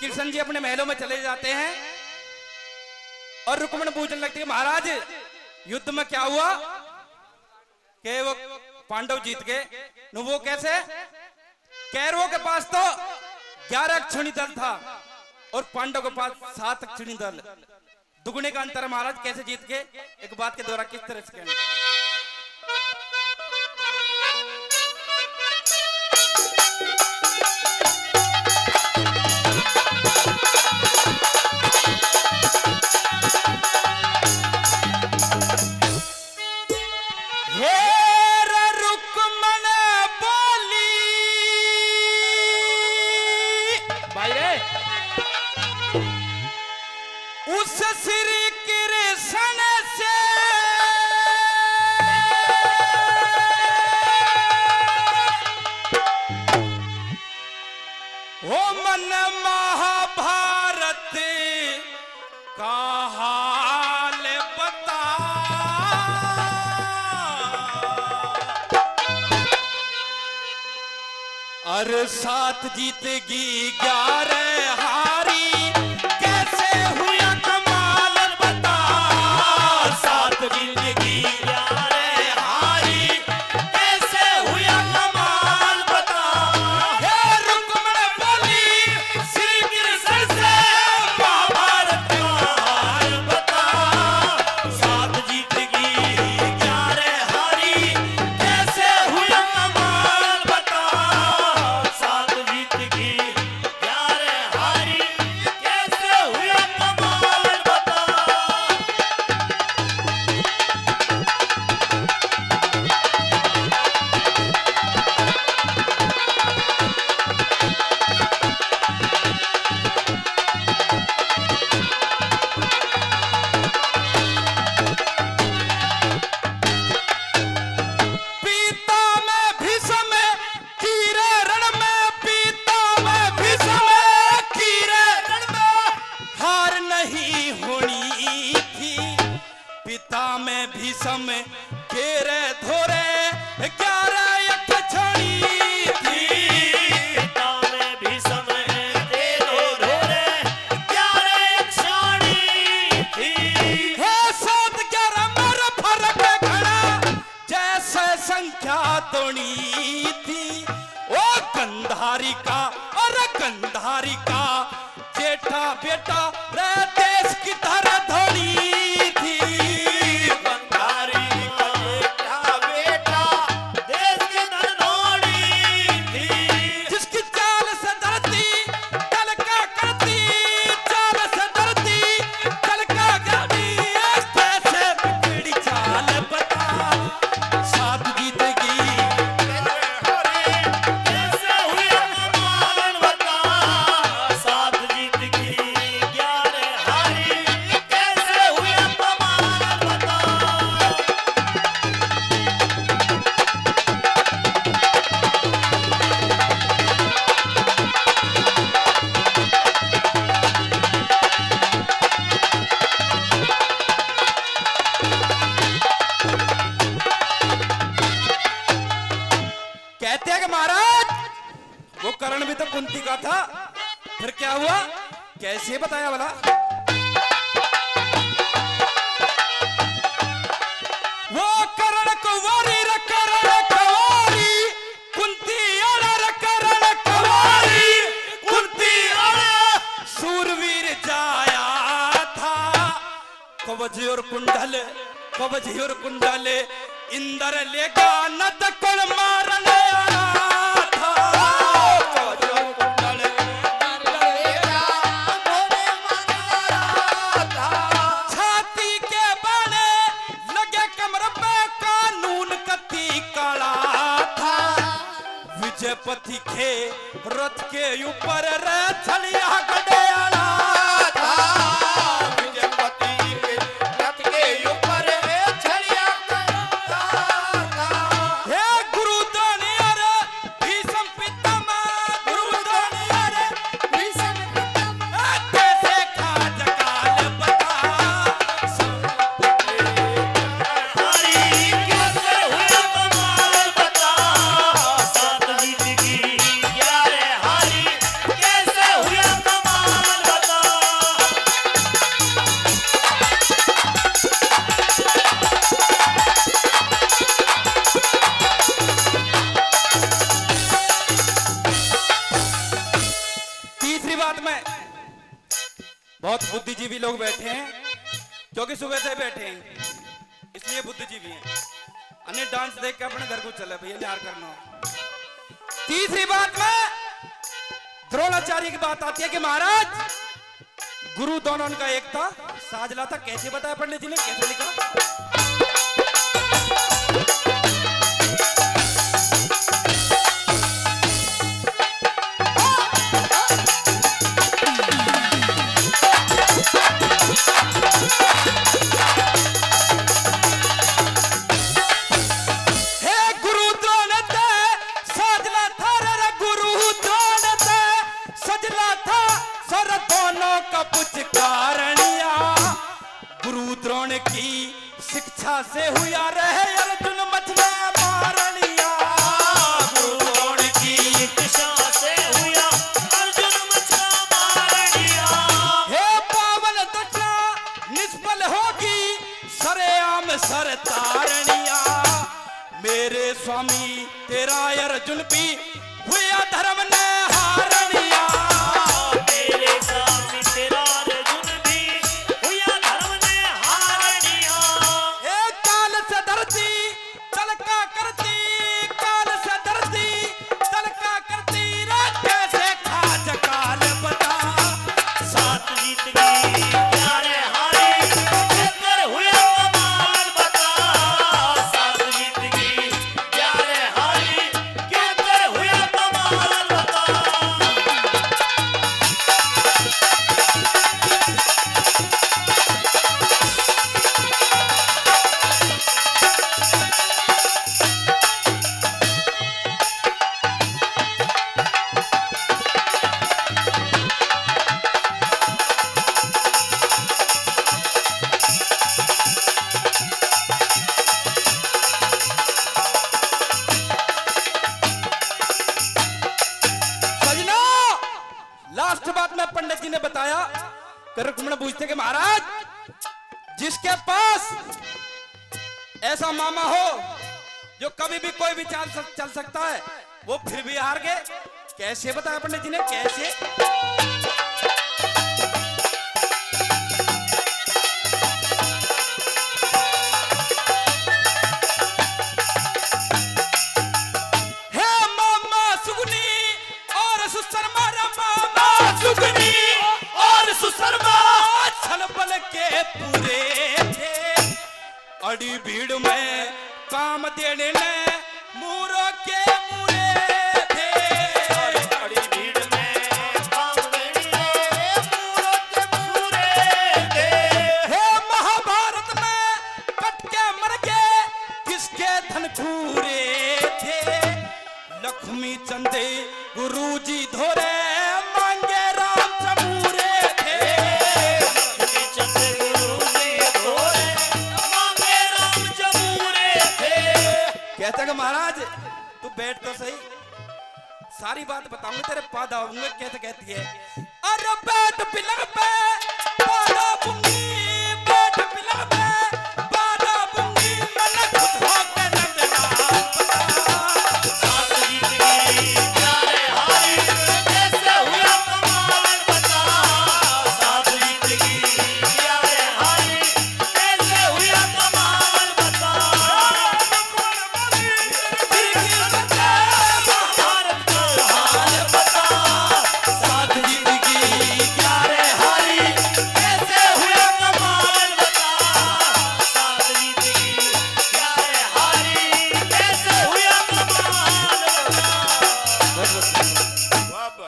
कृष्ण जी अपने महलों में चले जाते हैं। और रुक्मण पूछने लगती है, महाराज, युद्ध में क्या हुआ? के वो पांडव जीत गए। वो कैसे? कैरवों के पास तो ग्यारह अक्षणी दल था और पांडव के पास सात अक्षणी दल। दुगने का अंतर महाराज, कैसे जीत गए? एक बात के द्वारा किस तरह से कहना? अरे सात जीतगी ग्यारह। फरक घड़ा जैसे संख्या थी। ओ गंधारी का और गंधारी का जेठा बेटा तो कुंती का था। फिर क्या हुआ? कैसे बताया भला? वो करण कुंवारी करण कुंवारी, कुंती करण कुंवारी, कुंती सूरवीर जाया था। कवच और कुंडल कवच और कुंडल, इंदर लेगा नद कुल मारने के रथ के ऊपर रे छलिया गडेला बुद्धिजीवी लोग बैठे हैं क्योंकि सुबह से बैठे हैं, इसलिए बुद्धिजीवी हैं। अन्य डांस देख के अपने घर को चले, भैया प्यार करना। तीसरी बात में द्रोणाचार्य की बात आती है कि महाराज, गुरु दोनों का एक था साजला था, कैसे बताया पंडित जी ने, कैसे लिखा? सर दोनों का कुछ कारणिया गुरु द्रोण की शिक्षा से हुआ रहे अर्जुन मछले मारनिया। गुरु द्रोण की दिशा से हुआ अर्जुन मछला मारनिया। हे पावन दशा निष्फल होगी, सरेआम सर तारणिया मेरे स्वामी, तेरा अर्जुन भी हुआ धर्म ने लास्ट बात में पंडित जी ने बताया रुक्मण पूछते कि महाराज, जिसके पास ऐसा मामा हो, जो कभी भी कोई भी चाल चल सकता है, वो फिर भी हार गए। कैसे बताया पंडित जी ने? कैसे? अड़ी भीड़ में काम देने ने मूरो के मुरे थे। बड़ी भीड़ में काम देने मूरत पूरे थे। हे महाभारत में कट के मर गए किसके धन खूरे थे? लक्ष्मी चंदे गुरु जी धोरे। लगा महाराज, तू बैठ तो सही। सारी बात बताऊँगा, तेरे पाद आऊँगा कहते कहती है। अरे बैठ पिलर पे, पादा पुंगी